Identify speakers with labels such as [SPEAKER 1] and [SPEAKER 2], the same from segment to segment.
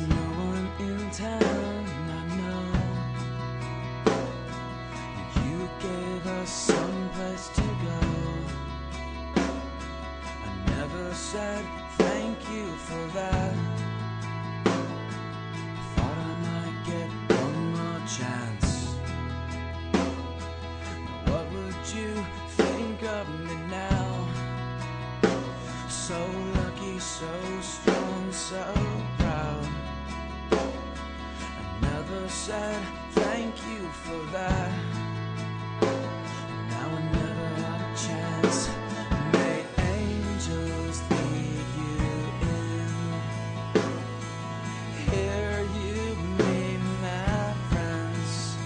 [SPEAKER 1] No one in town I know. You gave us to go. I never said thank you for that. Thought I might get one more chance. What would you think of me now? So lucky, so strong, so said thank you for that. Now I never had a chance. May angels lead you in. Here you meet my friends.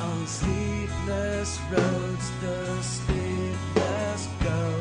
[SPEAKER 1] On sleepless roads the sleepless go.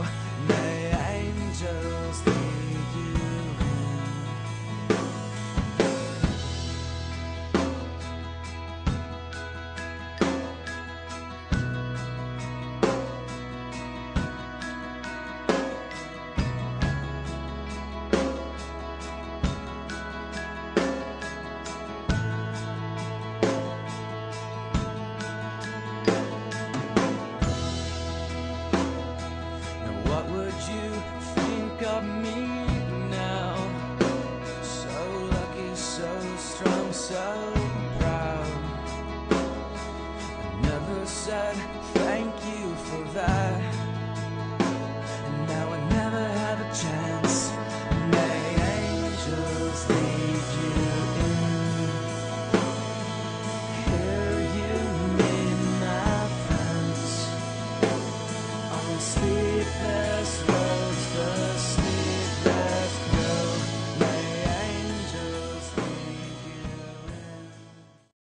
[SPEAKER 1] so proud. I never said thank you for that.